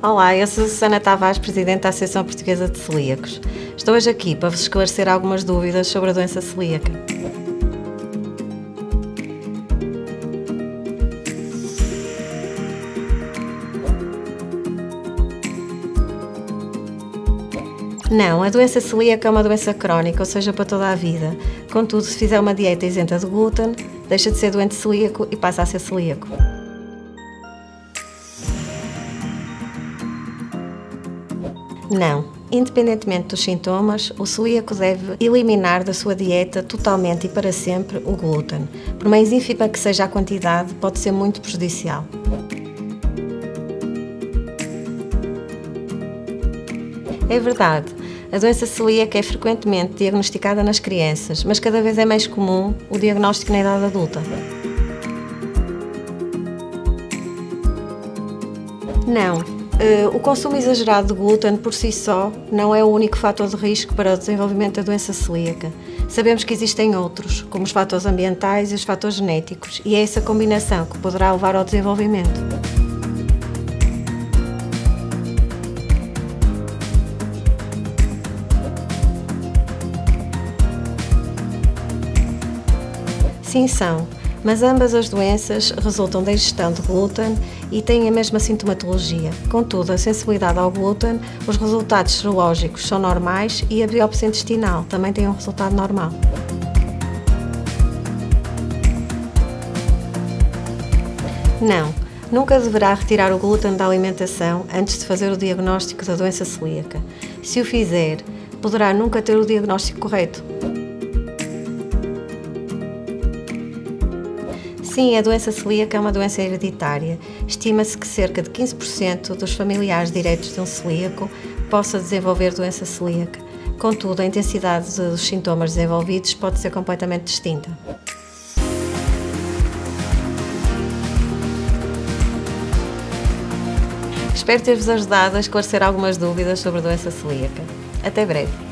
Olá, eu sou Susana Tavares, Presidente da Associação Portuguesa de Celíacos. Estou hoje aqui para vos esclarecer algumas dúvidas sobre a doença celíaca. Não, a doença celíaca é uma doença crónica, ou seja, para toda a vida. Contudo, se fizer uma dieta isenta de glúten, deixa de ser doente celíaco e passa a ser celíaco. Não. Independentemente dos sintomas, o celíaco deve eliminar da sua dieta totalmente e para sempre o glúten. Por mais ínfima que seja a quantidade, pode ser muito prejudicial. É verdade, a doença celíaca é frequentemente diagnosticada nas crianças, mas cada vez é mais comum o diagnóstico na idade adulta. Não, Uh, o consumo exagerado de glúten por si só não é o único fator de risco para o desenvolvimento da doença celíaca. Sabemos que existem outros, como os fatores ambientais e os fatores genéticos, e é essa combinação que poderá levar ao desenvolvimento. Sim, são mas ambas as doenças resultam da ingestão de glúten e têm a mesma sintomatologia. Contudo, a sensibilidade ao glúten, os resultados serológicos são normais e a biópsia intestinal também tem um resultado normal. Não, nunca deverá retirar o glúten da alimentação antes de fazer o diagnóstico da doença celíaca. Se o fizer, poderá nunca ter o diagnóstico correto. Sim, a doença celíaca é uma doença hereditária. Estima-se que cerca de 15% dos familiares diretos de um celíaco possa desenvolver doença celíaca. Contudo, a intensidade dos sintomas desenvolvidos pode ser completamente distinta. Espero ter-vos ajudado a esclarecer algumas dúvidas sobre a doença celíaca. Até breve!